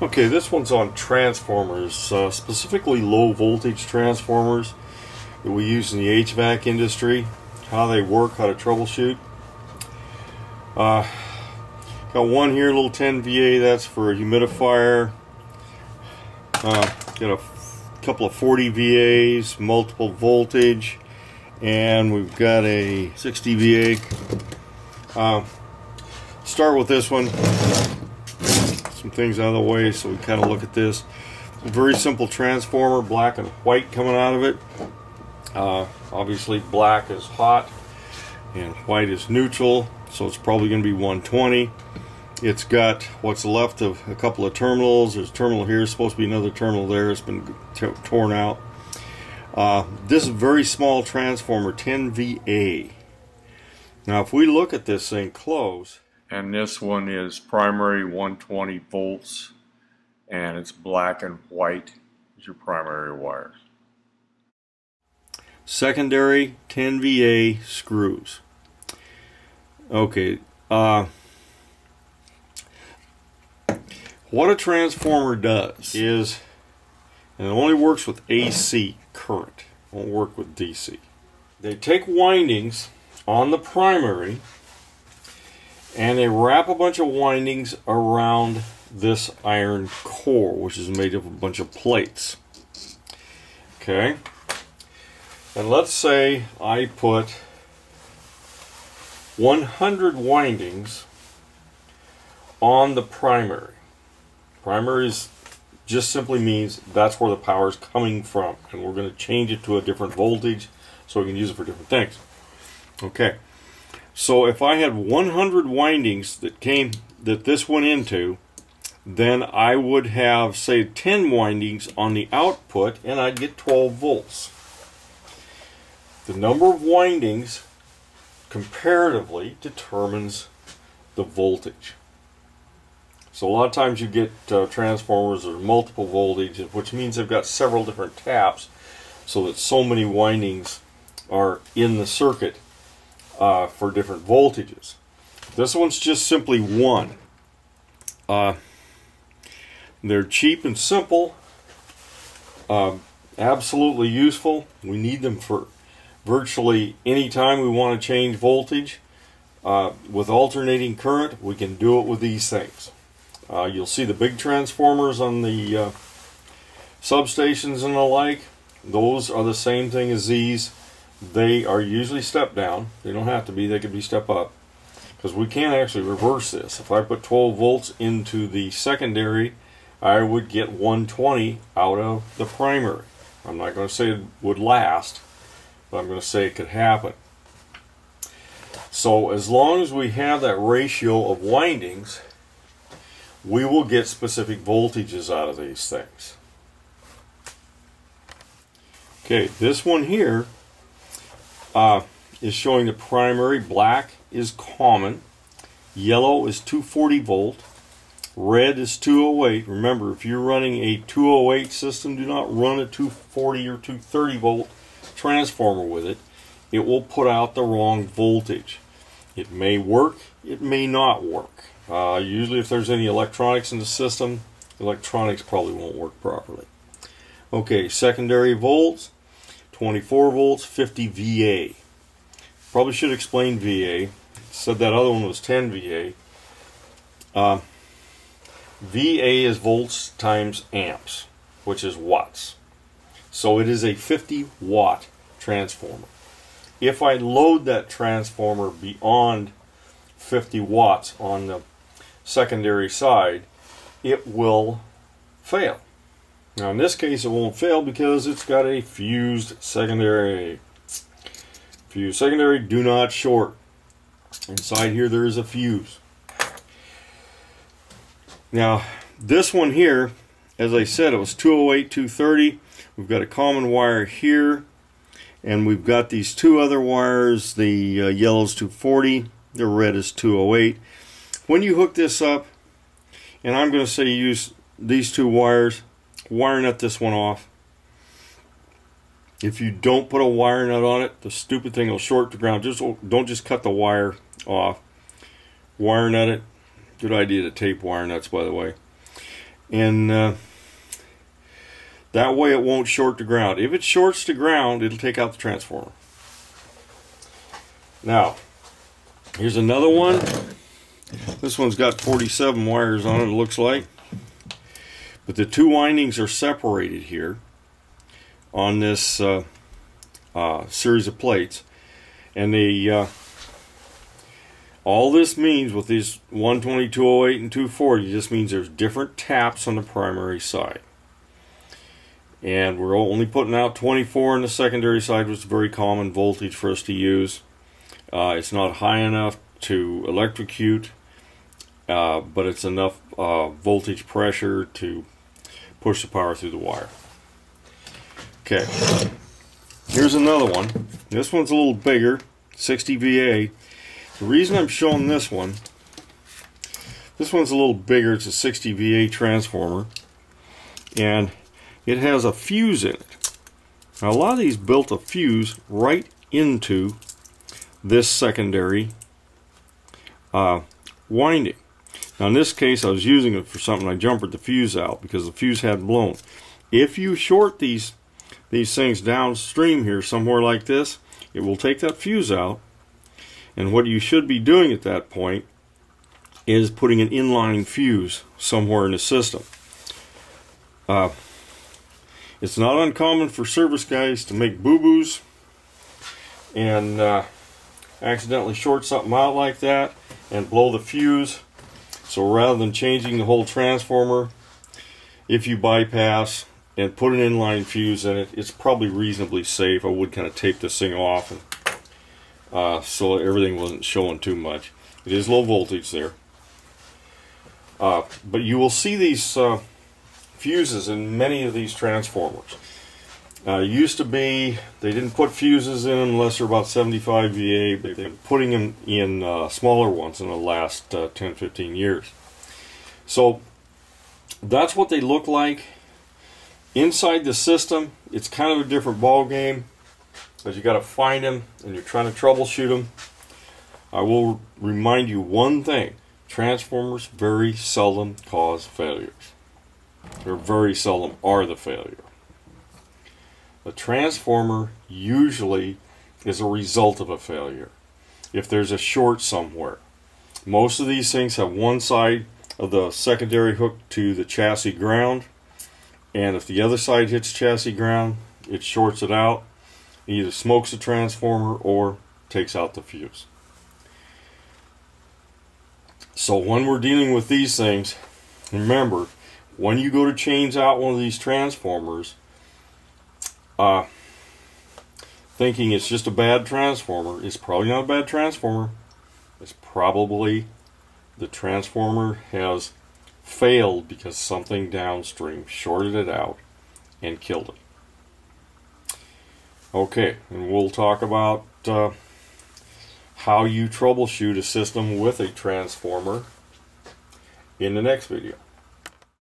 Okay, this one's on transformers, uh, specifically low voltage transformers that we use in the HVAC industry, how they work, how to troubleshoot. Uh, got one here, little 10 VA, that's for a humidifier. Uh, got a couple of 40 VAs, multiple voltage, and we've got a 60 VA. Uh, start with this one some things out of the way so we kind of look at this. Very simple transformer, black and white coming out of it. Uh, obviously black is hot and white is neutral, so it's probably going to be 120. It's got what's left of a couple of terminals. There's a terminal here, supposed to be another terminal there. It's been torn out. Uh, this is a very small transformer, 10 VA. Now if we look at this thing close, and this one is primary 120 volts and it's black and white is your primary wires. Secondary 10 VA screws. Okay, uh, what a transformer does is, and it only works with AC current, won't work with DC. They take windings on the primary and they wrap a bunch of windings around this iron core which is made of a bunch of plates. Okay. And let's say I put 100 windings on the primary. Primary is just simply means that's where the power is coming from and we're going to change it to a different voltage so we can use it for different things. Okay so if I had 100 windings that came that this went into, then I would have say 10 windings on the output and I'd get 12 volts. The number of windings comparatively determines the voltage. So a lot of times you get uh, transformers that are multiple voltages, which means they've got several different taps so that so many windings are in the circuit uh, for different voltages. This one's just simply one. Uh, they're cheap and simple, um, absolutely useful. We need them for virtually any time we want to change voltage. Uh, with alternating current, we can do it with these things. Uh, you'll see the big transformers on the uh, substations and the like. Those are the same thing as these. They are usually step down. They don't have to be. They could be step up. Because we can't actually reverse this. If I put 12 volts into the secondary, I would get 120 out of the primary. I'm not going to say it would last, but I'm going to say it could happen. So as long as we have that ratio of windings, we will get specific voltages out of these things. Okay, this one here uh, is showing the primary. Black is common. Yellow is 240 volt. Red is 208. Remember, if you're running a 208 system, do not run a 240 or 230 volt transformer with it. It will put out the wrong voltage. It may work, it may not work. Uh, usually if there's any electronics in the system, electronics probably won't work properly. Okay, secondary volts. 24 volts, 50 VA. Probably should explain VA. Said that other one was 10 VA. Uh, VA is volts times amps, which is watts. So it is a 50 watt transformer. If I load that transformer beyond 50 watts on the secondary side, it will fail. Now in this case it won't fail because it's got a fused secondary. Fused secondary, do not short. Inside here there is a fuse. Now this one here, as I said, it was 208, 230. We've got a common wire here. And we've got these two other wires. The uh, yellow is 240. The red is 208. When you hook this up, and I'm going to say use these two wires, wire nut this one off. If you don't put a wire nut on it, the stupid thing will short to ground. Just don't just cut the wire off. Wire nut it. Good idea to tape wire nuts, by the way. and uh, that way it won't short to ground. If it shorts to ground, it'll take out the transformer. Now, here's another one. This one's got 47 wires on it, it looks like. But the two windings are separated here on this uh, uh, series of plates. And the uh, all this means with these 120, 208, and 240 just means there's different taps on the primary side. And we're only putting out 24 on the secondary side, which is a very common voltage for us to use. Uh, it's not high enough to electrocute, uh, but it's enough uh, voltage pressure to push the power through the wire. Okay, here's another one. This one's a little bigger, 60 VA. The reason I'm showing this one, this one's a little bigger, it's a 60 VA transformer, and it has a fuse in it. Now a lot of these built a fuse right into this secondary uh, winding. Now in this case I was using it for something I jumpered the fuse out because the fuse had blown. If you short these these things downstream here somewhere like this, it will take that fuse out. And what you should be doing at that point is putting an inline fuse somewhere in the system. Uh, it's not uncommon for service guys to make boo-boos and uh, accidentally short something out like that and blow the fuse. So rather than changing the whole transformer, if you bypass and put an inline fuse in it, it's probably reasonably safe. I would kind of tape this thing off and, uh, so everything wasn't showing too much. It is low voltage there. Uh, but you will see these uh, fuses in many of these transformers. Uh, used to be, they didn't put fuses in them unless they're about 75 VA, but they've been putting them in uh, smaller ones in the last uh, 10, 15 years. So that's what they look like Inside the system, it's kind of a different ball game because you got to find them and you're trying to troubleshoot them. I will remind you one thing: transformers very seldom cause failures. They very seldom are the failure. A transformer usually is a result of a failure. If there's a short somewhere, most of these things have one side of the secondary hook to the chassis ground and if the other side hits chassis ground it shorts it out it either smokes the transformer or takes out the fuse so when we're dealing with these things remember when you go to change out one of these transformers uh, thinking it's just a bad transformer it's probably not a bad transformer it's probably the transformer has failed because something downstream shorted it out and killed it. Okay, and we'll talk about uh, how you troubleshoot a system with a transformer in the next video.